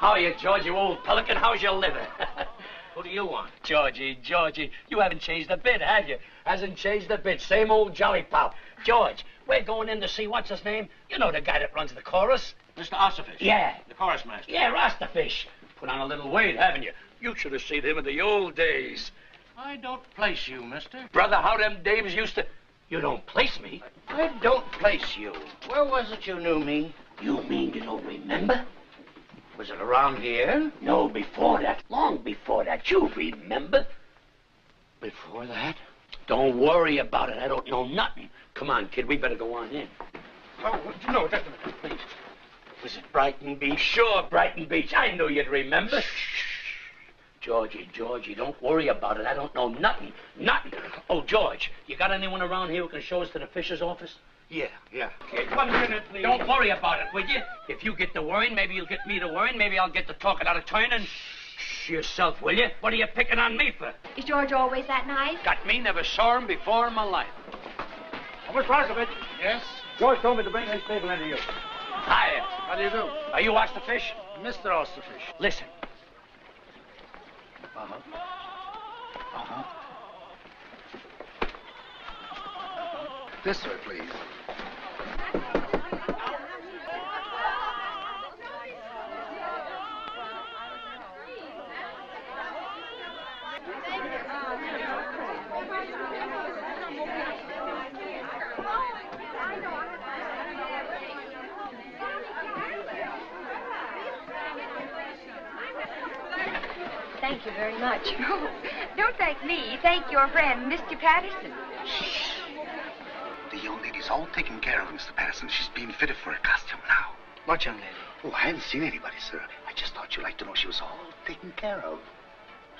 How are you, George, you old pelican? How's your liver? Who do you want? Georgie, Georgie, you haven't changed a bit, have you? Hasn't changed a bit. Same old jolly pop. George, we're going in to see what's his name? You know the guy that runs the chorus. Mr. Ossifish. Yeah. The chorus master. Yeah, Rastafish. Put on a little weight, haven't you? You should have seen him in the old days. I don't place you, mister. Brother, how them dames used to... You don't place me. I don't place you. Where was it you knew me? You mean you don't remember? Was it around here? No, before that. Long before that. You remember. Before that? Don't worry about it. I don't know nothing. Come on, kid. We better go on in. Oh, no, definitely. Please. Was it Brighton Beach? Sure, Brighton Beach. I knew you'd remember. Shh. Georgie, Georgie, don't worry about it. I don't know nothing. Nothing. Oh, George, you got anyone around here who can show us to the fisher's office? Yeah, yeah. Kid, one minute, please. Don't worry about it, will you? If you get to worrying, maybe you'll get me to worrying. Maybe I'll get to talking out of turn and... Shh yourself, will you? What are you picking on me for? Is George always that nice? Got me, never saw him before in my life. Oh, Miss Rosovich, Yes? George told me to bring this table into you. Hiya. How do you do? Are you watch the fish? Mr. Ossifish. Listen. Uh-huh. Uh-huh. This way, please. Thank you very much. Oh, don't thank me. Thank your friend, Mr. Patterson. Shh. The young lady's all taken care of, Mr. Patterson. She's being fitted for a costume now. What young lady? Oh, I haven't seen anybody, sir. I just thought you'd like to know she was all taken care of.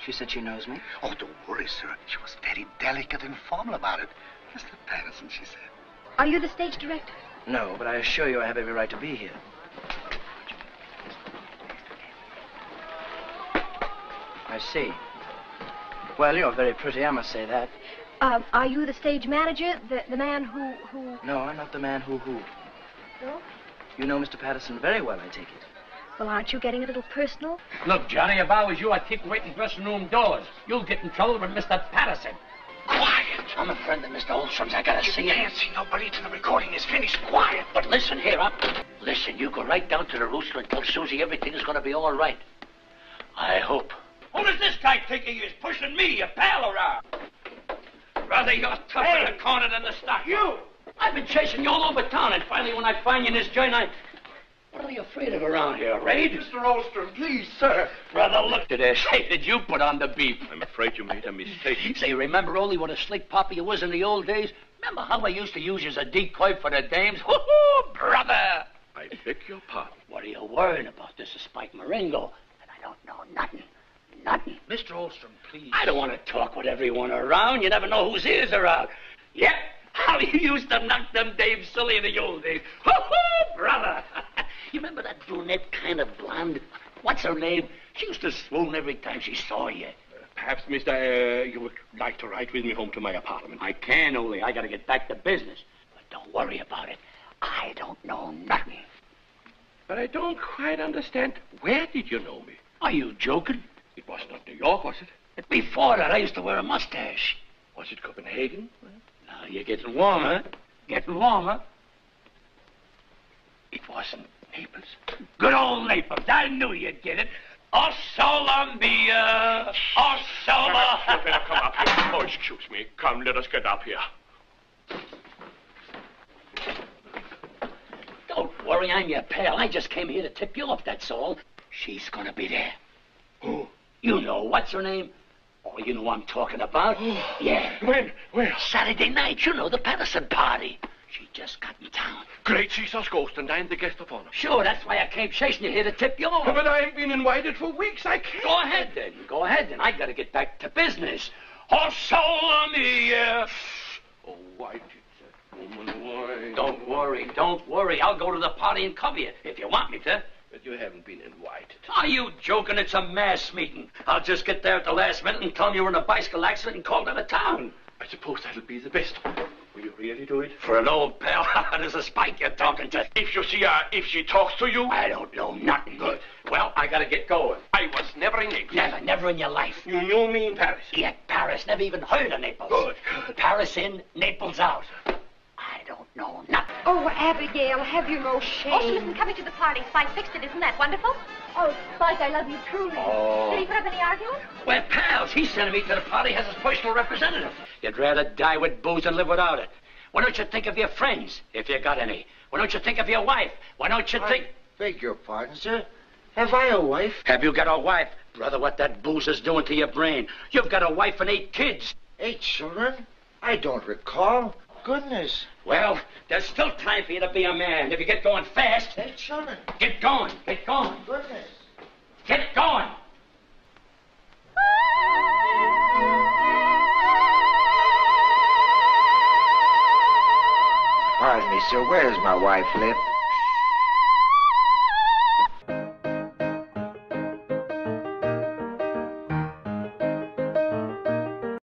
She said she knows me. Oh, don't worry, sir. She was very delicate and formal about it. Mr. Patterson, she said. Are you the stage director? No, but I assure you I have every right to be here. I see. Well, you're very pretty, I must say that. Um, are you the stage manager? The, the man who, who... No, I'm not the man who who. No? You know Mr. Patterson very well, I take it. Well, aren't you getting a little personal? Look, Johnny, if I was you, I'd keep waiting dressing room doors. You'll get in trouble with Mr. Patterson. Quiet! I'm a friend of Mr. Olstrom's. I gotta see You can't see nobody till the recording is finished. Quiet! But listen here, up. Listen, you go right down to the rooster and tell Susie everything's gonna be all right. I hope. Who does this guy think he is pushing me, a pal, around? Brother, you're tougher in the corner than the stock. You! I've been chasing you all over town, and finally when I find you in this joint, I... What are you afraid of around here, a raid? Mr. Ostrom, please, sir. Brother, look at this. Hey, did you put on the beef? I'm afraid you made a mistake. Say, remember only what a slick poppy you was in the old days? Remember how I used to use you as a decoy for the dames? Woo-hoo, brother! I beg your pardon. What are you worrying about? This is Spike Marengo, and I don't know nothing. Nothing. Mr. Olstrom, please. I don't want to talk with everyone around. You never know whose ears are out. Yep, how you used to knock them dames silly in the old days. Hoo-hoo, brother! you remember that brunette kind of blonde? What's her name? She used to swoon every time she saw you. Perhaps, mister, uh, you would like to ride with me home to my apartment. I can only. I gotta get back to business. But don't worry about it. I don't know nothing. But I don't quite understand. Where did you know me? Are you joking? It was not New York, was it? Before that, I used to wear a mustache. Was it Copenhagen? Now you're getting warmer. Getting warmer. It wasn't Naples. Good old Naples. I knew you'd get it. Oh, Columbia. Oh, Perhaps you'd better come up here. Oh, excuse me. Come, let us get up here. Don't worry, I'm your pal. I just came here to tip you off, that's all. She's gonna be there. Who? You know, what's her name? Oh, you know I'm talking about. Oh. yeah. When? Where? Saturday night, you know, the Patterson party. She just got in town. Great Caesar's ghost, and I'm the guest of honor. Sure, that's why I came chasing you here to tip you off. But I ain't been invited for weeks. I can't. Go ahead then. Go ahead then. I gotta get back to business. Oh, soul me, yeah. Oh, why did that woman? Why? Don't worry, don't worry. I'll go to the party and cover you if you want me to. But you haven't been invited. Are you joking? It's a mass meeting. I'll just get there at the last minute and tell them you were in a bicycle accident and called out of town. I suppose that'll be the best. Will you really do it? For an old pal, there's a spike you're talking to. If you see her, if she talks to you, I don't know nothing. Good. Well, I gotta get going. I was never in Naples. Never, never in your life. You knew me in Paris. Yet Paris, never even heard of Naples. Good, good. Paris in, Naples out. I don't know nothing. Oh, Abigail, have you no shame? Oh, she isn't coming to the party. Spike fixed it. Isn't that wonderful? Oh, Spike, I love you truly. Oh. Did he put up any argument? We're pals. He's sending me to the party as his personal representative. You'd rather die with booze than live without it. Why don't you think of your friends, if you got any? Why don't you think of your wife? Why don't you think... Beg your pardon, sir. Have I a wife? Have you got a wife? Brother, what that booze is doing to your brain. You've got a wife and eight kids. Eight children? I don't recall. Goodness. Well, there's still time for you to be a man. If you get going fast, Hey, children. get going. Get going. Goodness. Get going. Pardon me, sir. Where's my wife, Lip?